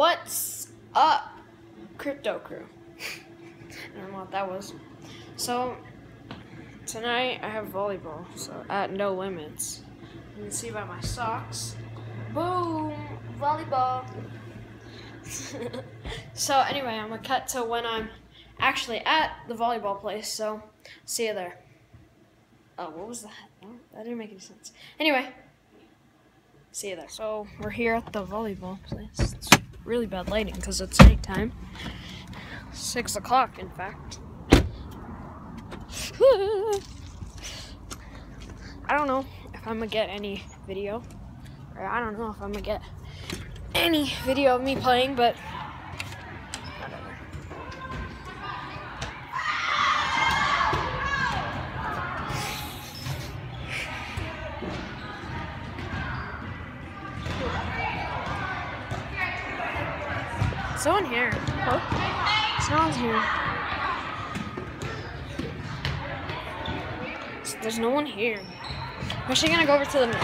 What's up, crypto crew? I don't know what that was. So tonight I have volleyball. So at no limits. You can see by my socks. Boom, volleyball. so anyway, I'm gonna cut to when I'm actually at the volleyball place. So see you there. Oh, what was that? Oh, that didn't make any sense. Anyway, see you there. So we're here at the volleyball place. Really bad lighting because it's nighttime. Six o'clock, in fact. I don't know if I'm gonna get any video, or I don't know if I'm gonna get any video of me playing, but Someone here. Huh? Someone's here. There's no one here. I'm actually gonna go over to the.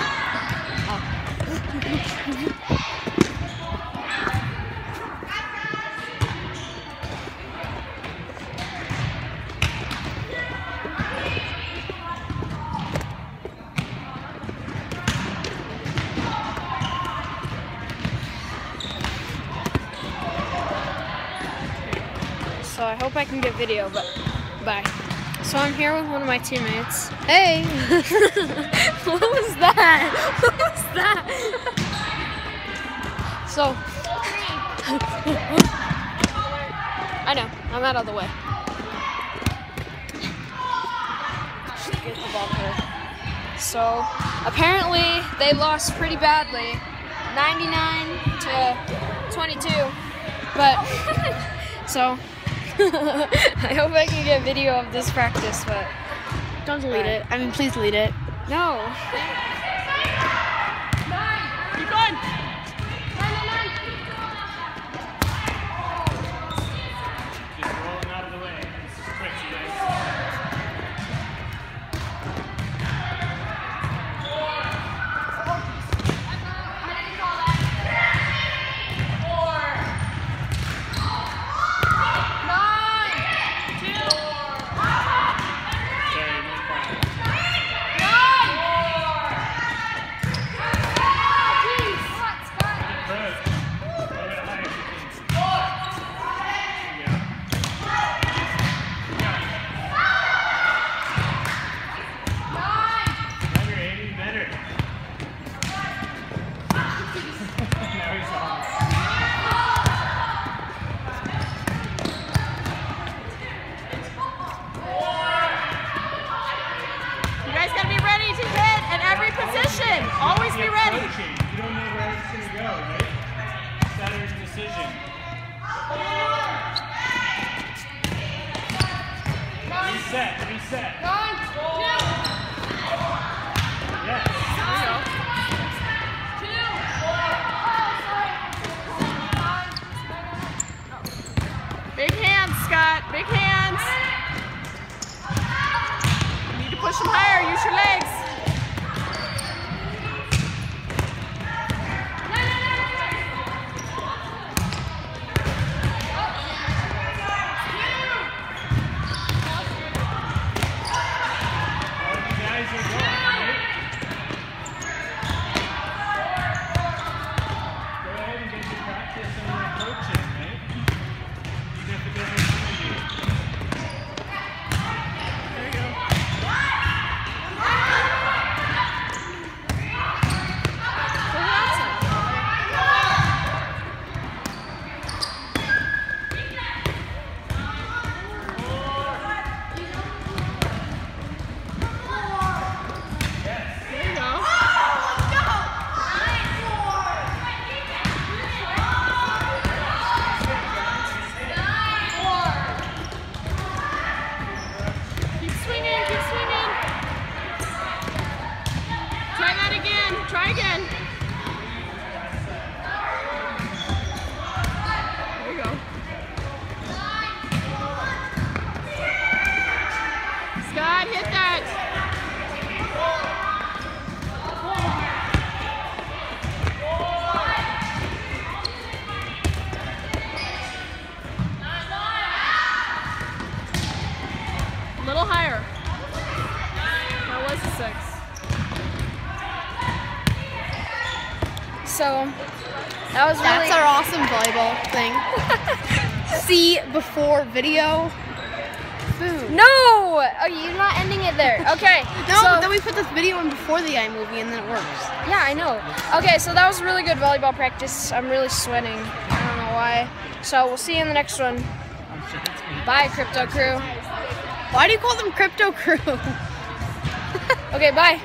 Oh. I hope I can get video, but bye. So I'm here with one of my teammates. Hey! what was that? What was that? so I know, I'm out of the way. The. So apparently they lost pretty badly. 99 to 22. But so I hope I can get video of this practice, but Don't delete Bye. it. I mean, please delete it. no. Keep going. Just rolling out of the way. This is quick, you guys. Sorry, no problem. Pros. A little bit higher if you can. There you go. Now you're aiming better. now he's on. You guys gotta be ready to hit in every position. Always be You're ready. coaching. You don't know where it's going to go, right? Setter's Big hands, Scott. Big hands. You need to push them higher. Use your legs. higher. That was a six. So, that was That's our awesome volleyball thing. See before video. Food. No! Oh, you're not ending it there. Okay. no, so, then we put this video in before the iMovie and then it works. Yeah, I know. Okay, so that was really good volleyball practice. I'm really sweating. I don't know why. So we'll see you in the next one. Bye, Crypto Crew. Why do you call them Crypto Crew? Okay, bye.